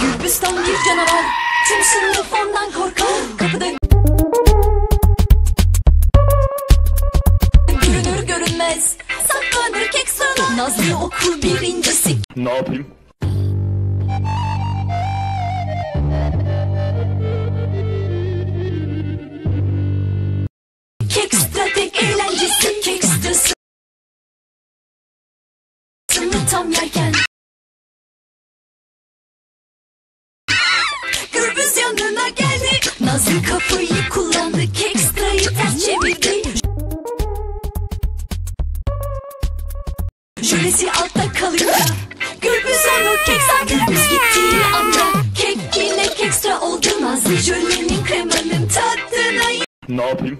Gürbüstan bir canavar Tüm sınıf ondan korkar. Kapıda Görünür görünmez. Saklanır kek sıralar Nazlı okul birincisi Ne yapayım? Kek strateg eğlencesi Kek stresi. Tam yerken Nazlı kapıyı kullandı Kekstrayı ters çevirdi Jölesi altta kalınca Gürbüz onu keksen Gürbüz gittiği anda. Kek yine kekstra oldu Nazlı jölenin kremanın tadına Ne yapayım?